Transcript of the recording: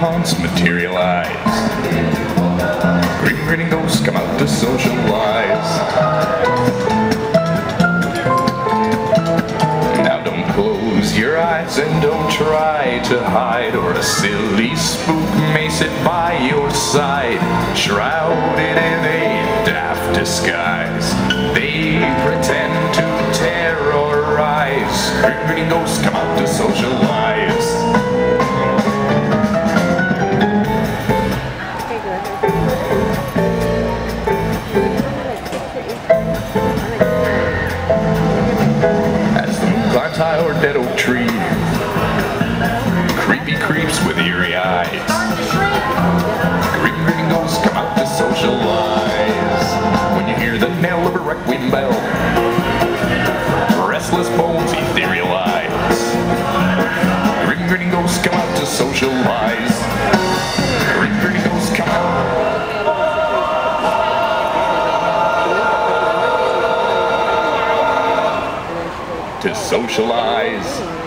haunts materialize. Green grinning ghosts come out to socialize. Now don't close your eyes and don't try to hide, or a silly spook may sit by your side, shrouded in a daft disguise. They pretend to terrorize. Green grinning ghosts come out to socialize. High oak tree, creepy creeps with eerie eyes. Green grinning ghosts come out to socialize. When you hear the knell of a requiem bell, restless bones etherealize. Green grinning ghosts come out to socialize. To socialize.